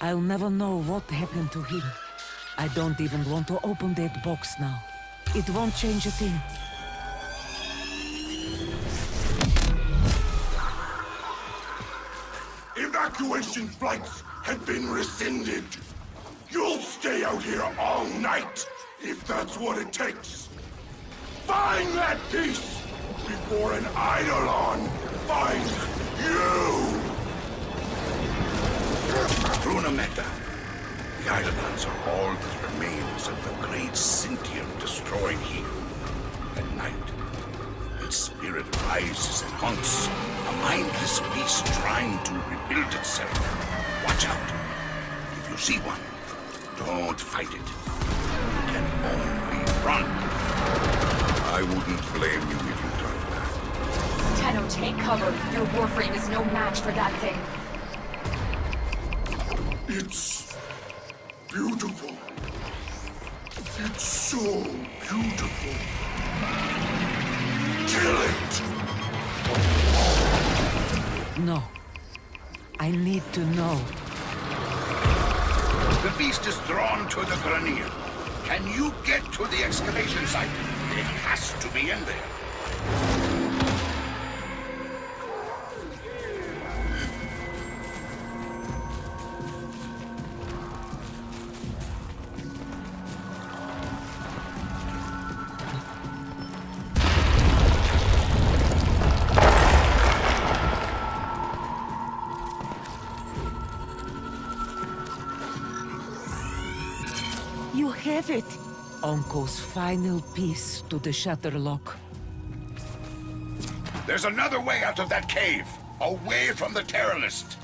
I'll never know what happened to him. I don't even want to open that box now. It won't change a thing. Evacuation flights have been rescinded. You'll stay out here all night, if that's what it takes. Find that piece before an Eidolon finds you! Bruna Meta. The Eidolons are all that remains of the great sentient destroyed here. At night, its spirit rises and haunts a mindless beast trying to rebuild itself. Watch out. If you see one, don't fight it. You can only run. I wouldn't blame you if you tried that. Tenno, take cover. Your warframe is no match for that thing. It's beautiful. It's so beautiful. Kill it! No. I need to know. The beast is drawn to the Grineer. Can you get to the excavation site? It has to be in there. Have it! Uncle's final piece to the shutter lock. There's another way out of that cave. Away from the terrorist.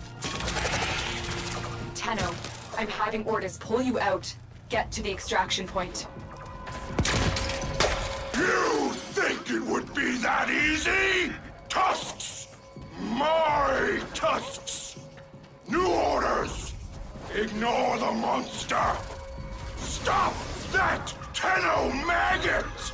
Tenno, I'm having Ordis pull you out. Get to the extraction point. You think it would be that easy? Tusks! My tusks! New orders! Ignore the monster! Stop that Tenno maggot!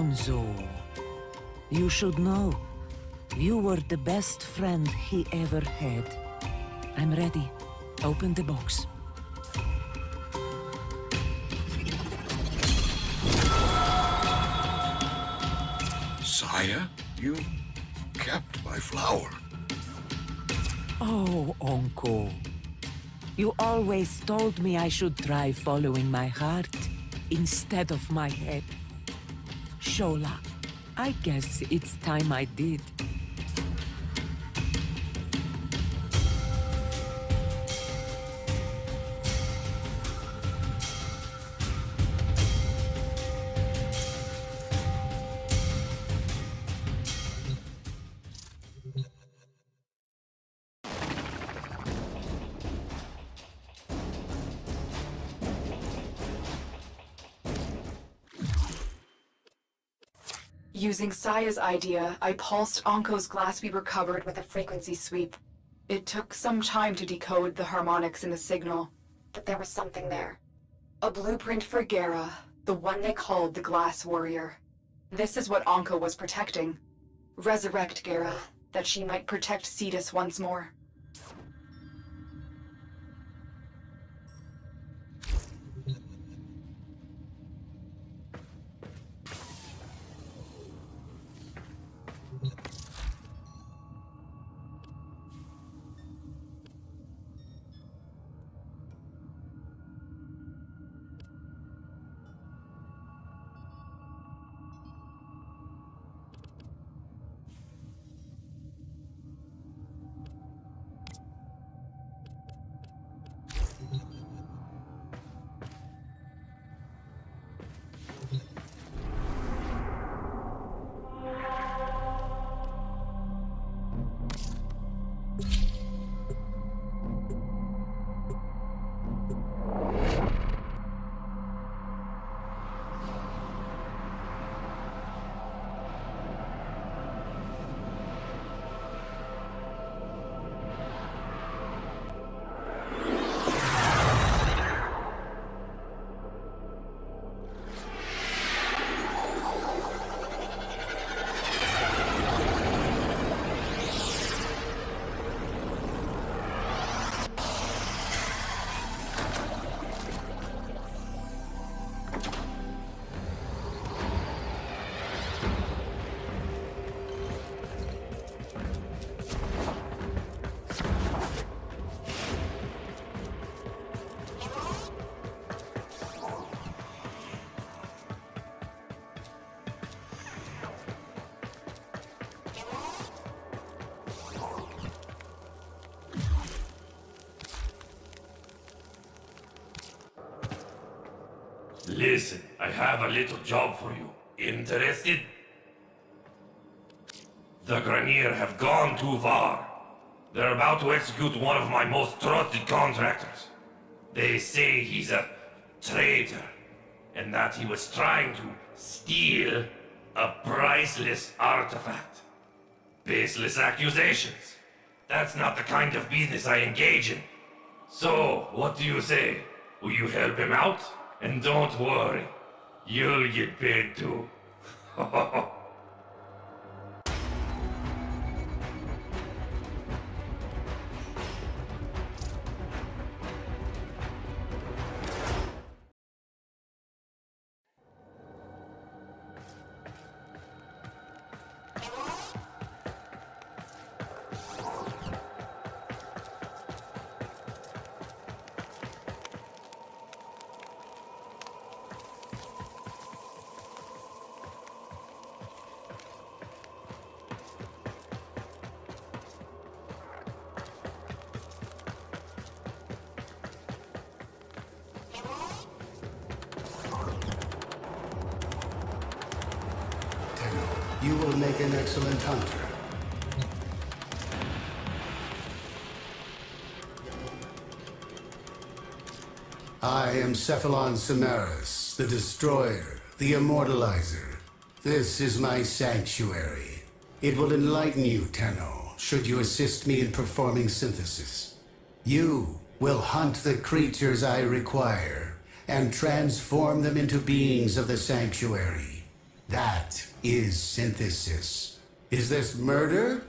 Konzu. You should know. You were the best friend he ever had. I'm ready. Open the box. Sire, you kept my flower. Oh, Uncle. You always told me I should try following my heart instead of my head. Shola, I guess it's time I did. Using Saya's idea, I pulsed Onkko's glass we recovered with a frequency sweep. It took some time to decode the harmonics in the signal, but there was something there. A blueprint for Gara, the one they called the Glass Warrior. This is what Onko was protecting. Resurrect Gara, that she might protect Cetus once more. Listen, I have a little job for you. Interested? The Grineer have gone too far. They're about to execute one of my most trusted contractors. They say he's a traitor, and that he was trying to steal a priceless artifact. Baseless accusations. That's not the kind of business I engage in. So, what do you say? Will you help him out? And don't worry, you'll get paid too. you will make an excellent hunter. I am Cephalon Simaris, the Destroyer, the Immortalizer. This is my sanctuary. It will enlighten you, Tenno, should you assist me in performing synthesis. You will hunt the creatures I require and transform them into beings of the sanctuary. That is synthesis. Is this murder?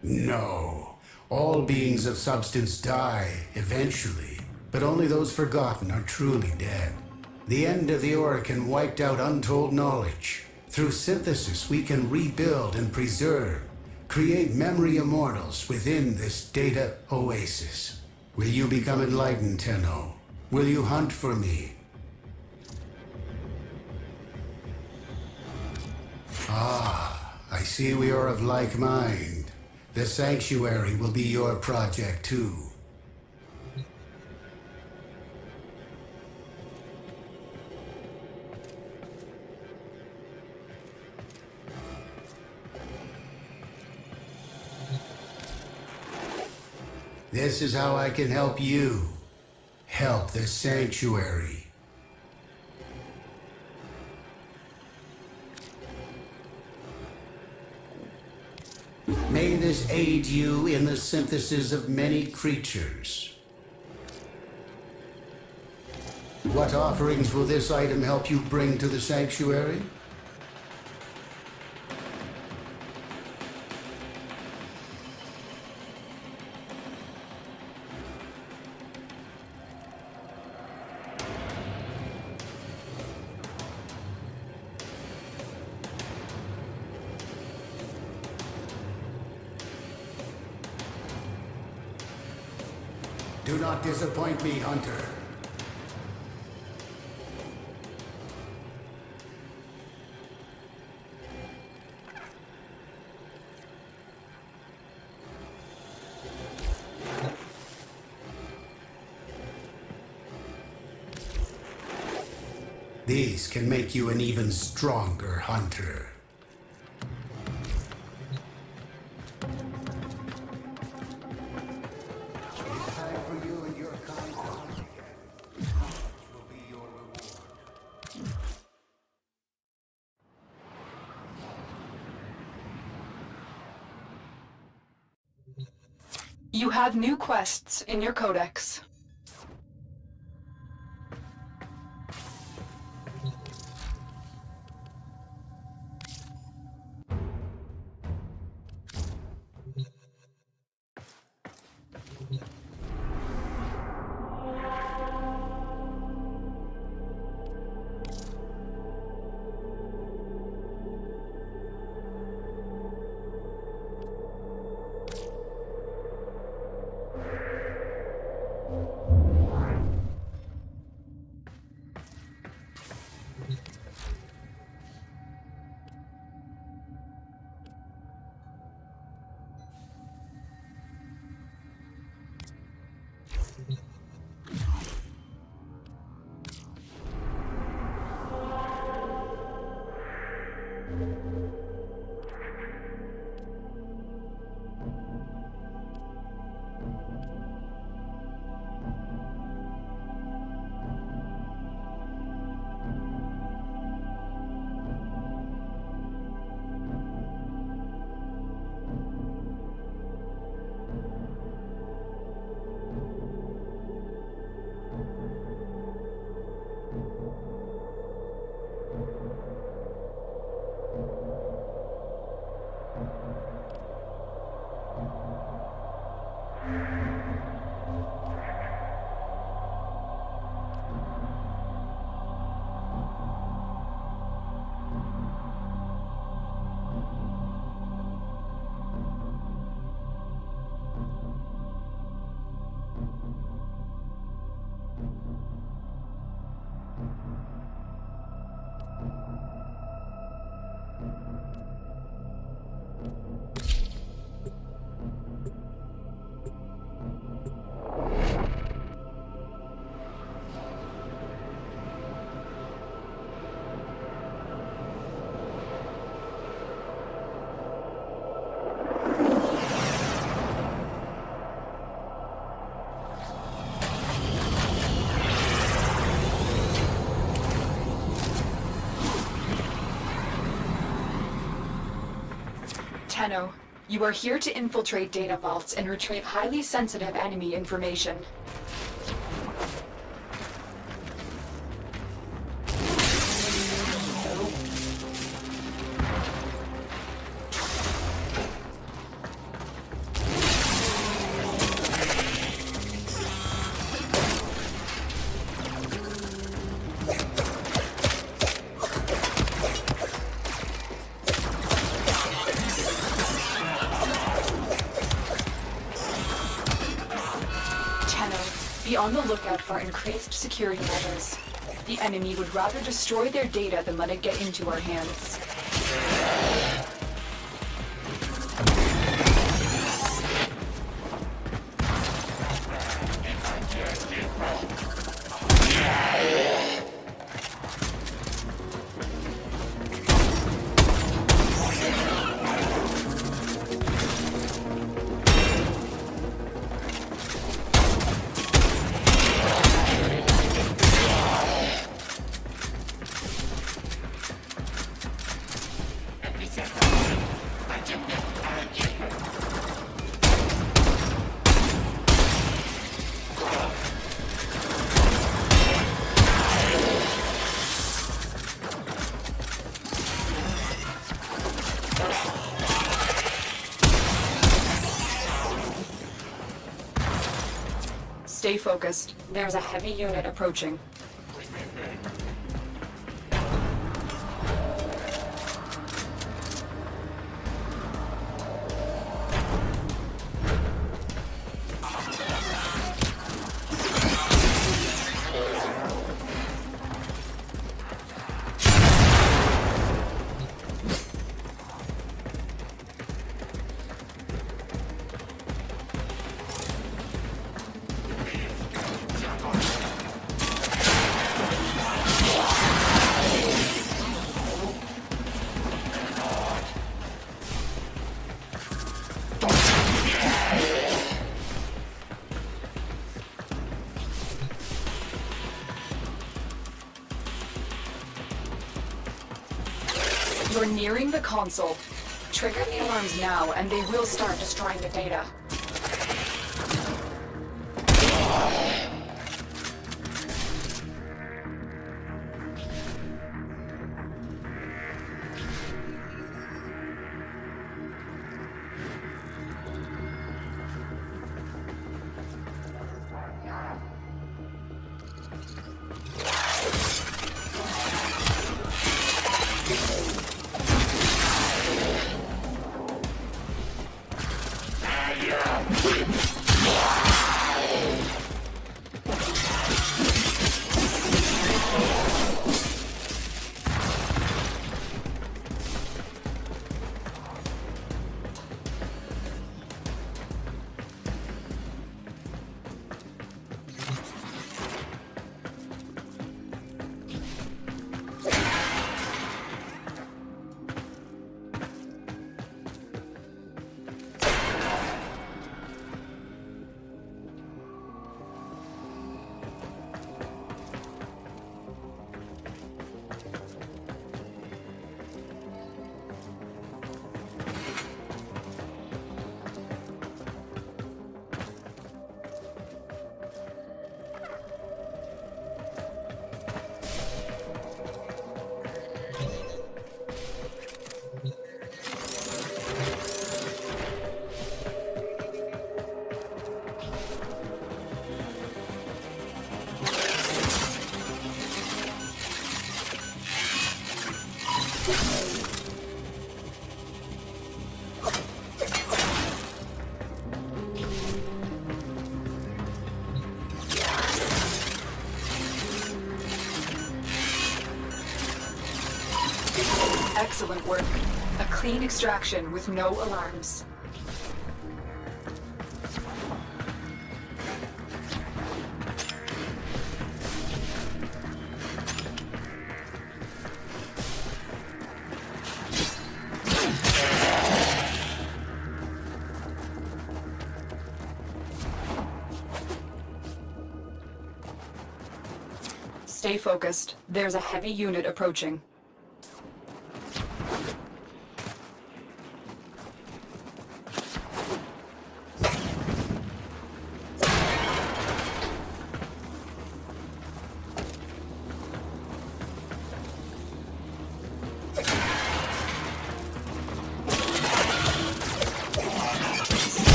No. All beings of substance die, eventually, but only those forgotten are truly dead. The end of the Orokin wiped out untold knowledge. Through synthesis, we can rebuild and preserve, create memory immortals within this data oasis. Will you become enlightened, Tenno? Will you hunt for me? Ah, I see we are of like mind. The sanctuary will be your project too. This is how I can help you. Help the sanctuary. May this aid you in the synthesis of many creatures. What offerings will this item help you bring to the sanctuary? Disappoint me, Hunter. These can make you an even stronger hunter. You have new quests in your codex. Tenno, you are here to infiltrate data vaults and retrieve highly sensitive enemy information. Increased security measures. The enemy would rather destroy their data than let it get into our hands. Stay focused. There's a heavy unit approaching. You're nearing the console. Trigger the alarms now, and they will start destroying the data. Excellent work. A clean extraction with no alarms. There's a heavy unit approaching.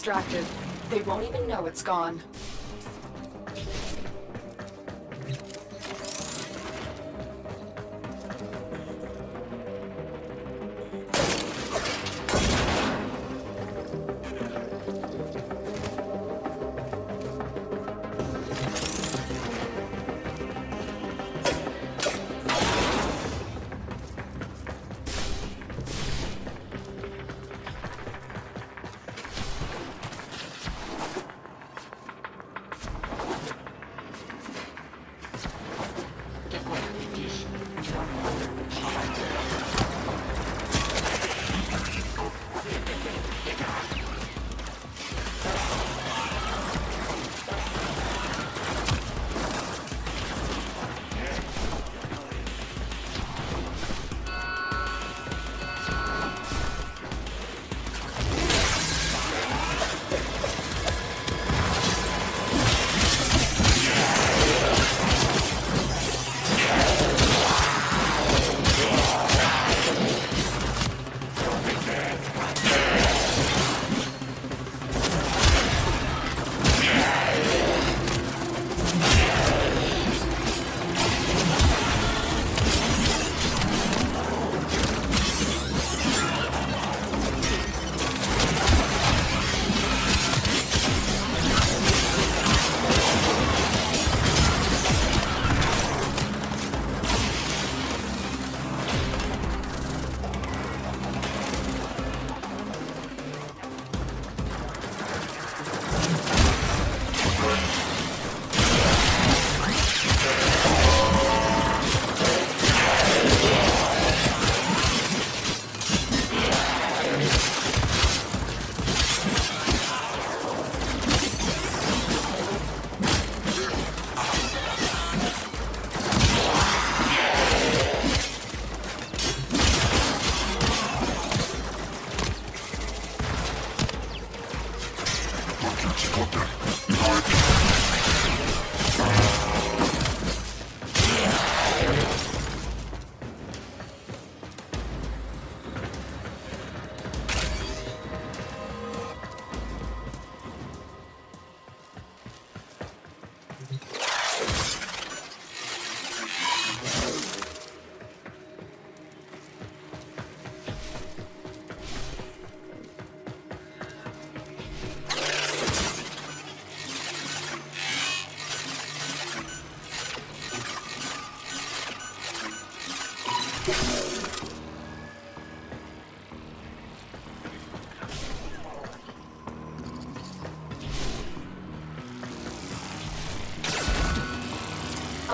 Extracted. They won't even know it's gone.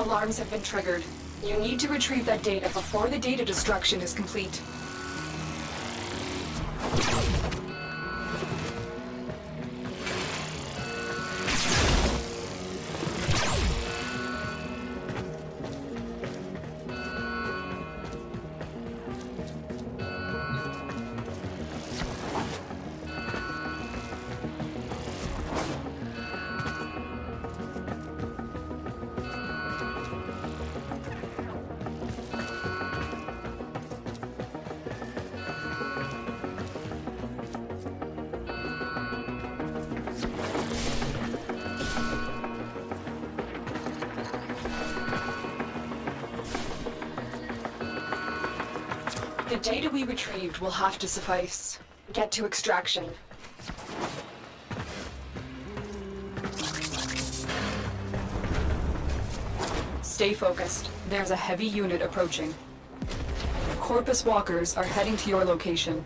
Alarms have been triggered. You need to retrieve that data before the data destruction is complete. The data we retrieved will have to suffice. Get to extraction. Stay focused. There's a heavy unit approaching. Corpus walkers are heading to your location.